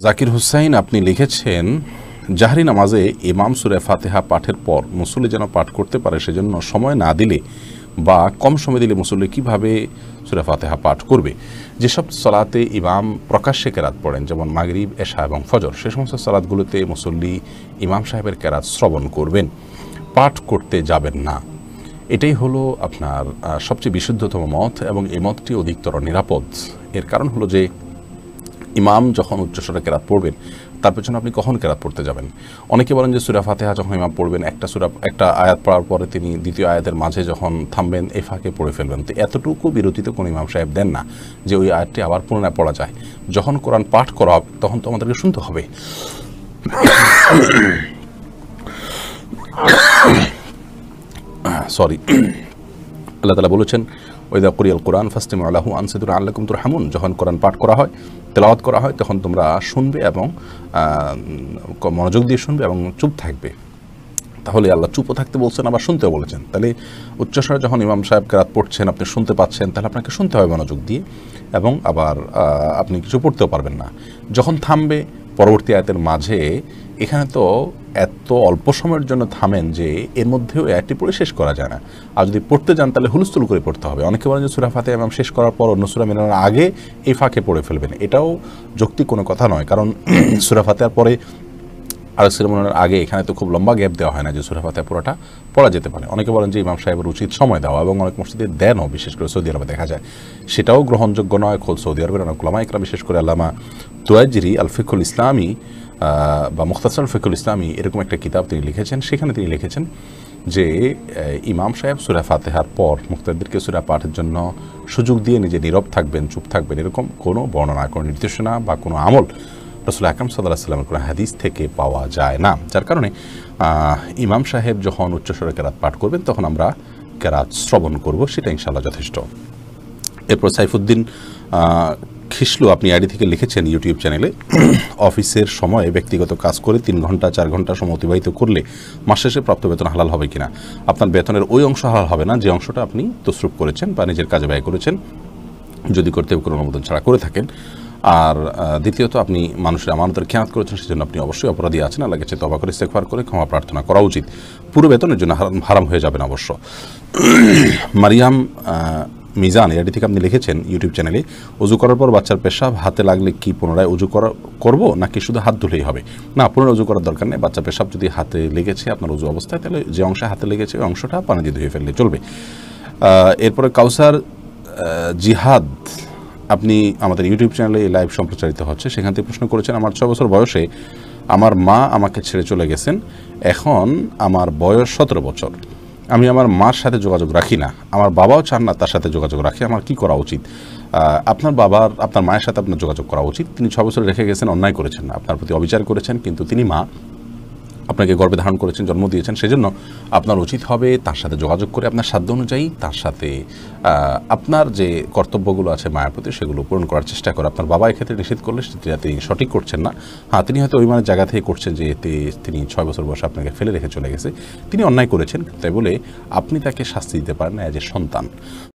জাকির হুসাইন, আপনি লিখেছেন, জাহরি নামাজে ইমাম সুরে ফাতেহা পাঠের পর মুসল্লি যেন পাঠ করতে পারে, সেজন্য সময় না দিলে বা কম সময় দিলে মুসল্লি কীভাবে সুরে ফাতেহা পাঠ করবে? যেসব সলাতে ইমাম প্রকাশ্যে কেরাত পড়েন, যেমন মাগরিব, এশা এবং ফজর, সে সমস্ত সলাদগুলোতে মুসল্লি ইমাম সাহেবের কেরাত শ্রবণ করবেন। পাঠ করতে যাবেন না। এটাই হলো আপনার সবচেয়ে বিশুদ্ধতম মত এবং এই মতটি অধিকতর নিরাপদ। এর কারণ হলো যে ইমাম যখন উচ্চস্বরে কেরাত পড়বেন তার পেছনে আপনি কখন কেরাত পড়তে যাবেন অনেকে বলেন যে সুরা ফাতেহা যখন ইমাম পড়বেন একটা সুরা একটা আয়াত পড়ার পরে তিনি দ্বিতীয় আয়াতের মাঝে যখন থামবেন এই ফাঁকে পড়ে ফেলবেন তো এতটুকু বিরতিতে কোনো ইমাম সাহেব দেন না যে ওই আয়াতটি আবার পুনরায় পড়া যায় যখন কোরআন পাঠ করা হবে তখন তো আমাদেরকে শুনতে হবে সরি আল্লাহ তালা বলেছেন ওইদা কুরিয়াল কোরআন ফাস্টিম আল্লাহু আনসিদুর আল্লাকুম তুর হামুন যখন কোরআন পাঠ করা হয়, তেলাওয়াত করা হয়, তখন তোমরা শুনবে এবং মনোযোগ দিয়ে শুনবে এবং চুপ থাকবে। তাহলে আল্লাহ চুপও থাকতে বলছেন, আবার শুনতেও বলেছেন। তাহলে উচ্চস্বরে যখন ইমাম সাহেব রাত পড়ছেন, আপনি শুনতে পাচ্ছেন, তাহলে আপনাকে শুনতে হবে মনোযোগ দিয়ে এবং আবার আপনি কিছু পড়তেও পারবেন না। যখন থামবে, পরবর্তী আয়াতের মাঝে, এখানে তো অল্প সময়ের জন্য থামেন যে এর মধ্যেও একটি পড়ে শেষ করা যায় না। আর যদি পড়তে যান, তাহলে হুলস্থুল করে পড়তে হবে। অনেকে বলেন যে সুরা ফাতে শেষ করার পর অন্য সুরা মেলানোর আগে এই ফাঁকে পড়ে ফেলবেন। এটাও যৌক্তিক কোনো কথা নয়। কারণ সুরা ফাতে পরে আর সিনেমার আগে এখানে তো খুব লম্বা গ্যাপ দেওয়া হয় না যে সুরা ফাতেহা পুরোটা পড়া যেতে পারে। অনেকে বলেন যে ইমাম সাহেবের উচিত সময় দেওয়া এবং অনেক মসজিদে দেনও, বিশেষ করে সৌদি আরবে দেখা যায়। সেটাও গ্রহণযোগ্য নয় খোদ সৌদি আরবের অনেক ওলামা একরা বিশেষ করে আল্লামা তুয়াজিরি আল ফিকুল ইসলামী বা মুখতাসার ফিকুল ইসলামী, এরকম একটা কিতাব তিনি লিখেছেন। সেখানে তিনি লিখেছেন যে ইমাম সাহেব সুরা ফাতেহার পর মুক্তারদেরকে সুরা পাঠের জন্য সুযোগ দিয়ে নিজে নীরব থাকবেন, চুপ থাকবেন, এরকম কোনো বর্ণনা, কোনো নির্দেশনা বা কোনো আমল রসুল আকরম সাল্লাহ সাল্লামের কোনো হাদিস থেকে পাওয়া যায় না। যার কারণে ইমাম সাহেব যখন উচ্চস্বরে কেরাত পাঠ করবেন, তখন আমরা কেরাত শ্রবণ করব, সেটা ইনশাল্লাহ যথেষ্ট। এরপর সাইফুদ্দিন খিসলু আপনি আইডি থেকে লিখেছেন ইউটিউব চ্যানেলে, অফিসের সময়ে ব্যক্তিগত কাজ করে তিন ঘণ্টা, চার ঘণ্টা সময় অতিবাহিত করলে মাস শেষে প্রাপ্ত বেতন হালাল হবে কিনা? আপনার বেতনের ওই অংশ হালাল হবে না, যে অংশটা আপনি তসরুপ করেছেন বা নিজের কাজে ব্যয় করেছেন, যদি কর্তৃপক্ষের অনুমোদন ছাড়া করে থাকেন। আর দ্বিতীয়ত আপনি মানুষের আমানতের খেয়াত করেছেন, সেজন্য আপনি অবশ্যই অপরাধী আছেন। আল্লাহ কাছে তবা করে ইস্তেগফার করে ক্ষমা প্রার্থনা করা উচিত। পুরো বেতনের জন্য হারাম হয়ে যাবেন অবশ্য। মারিয়াম মিজান এটি থেকে আপনি লিখেছেন ইউটিউব চ্যানেলে, উজু করার পর বাচ্চার পেশাব, হাতে লাগলে কি পুনরায় উজু করা, করব, নাকি শুধু হাত ধুলেই হবে? না, পুনরায় উজু করার দরকার নেই। বাচ্চা পেশাব যদি হাতে লেগেছে, আপনার উজু অবস্থায়, তাহলে যে অংশে হাতে লেগেছে, ওই অংশটা পানি দিয়ে ধুয়ে ফেললে চলবে। এরপরে কাউসার জিহাদ আপনি আমাদের ইউটিউব চ্যানেলে এই লাইভ সম্প্রচারিত হচ্ছে, সেখান থেকে প্রশ্ন করেছেন, আমার ছ বছর বয়সে আমার মা আমাকে ছেড়ে চলে গেছেন, এখন আমার বয়স সতেরো বছর। আমি আমার মার সাথে যোগাযোগ রাখি না, আমার বাবাও চান না তার সাথে যোগাযোগ রাখি, আমার কি করা উচিত? আপনার বাবার, আপনার মায়ের সাথে আপনার যোগাযোগ করা উচিত। তিনি ছ বছর রেখে গেছেন, অন্যায় করেছেন আপনার প্রতি অবিচার করেছেন, কিন্তু তিনি মা আপনাকে গর্বে ধারণ করেছেন, জন্ম দিয়েছেন, সেজন্য আপনার উচিত হবে তার সাথে যোগাযোগ করে আপনার সাধ্য অনুযায়ী তার সাথে আপনার যে কর্তব্যগুলো আছে মায়ের প্রতি সেগুলো পূরণ করার চেষ্টা করে। আপনার বাবা এক্ষেত্রে নিষেধ করলে সেটা তিনি সঠিক করছেন না। হ্যাঁ তিনি হয়তো ওই মানের জায়গা থেকে করছেন যে এতে তিনি ছয় বছর বয়সে আপনাকে ফেলে রেখে চলে গেছে। তিনি অন্যায় করেছেন, তাই বলে আপনি তাকে শাস্তি দিতে পারেন না, অ্যাজ এ সন্তান।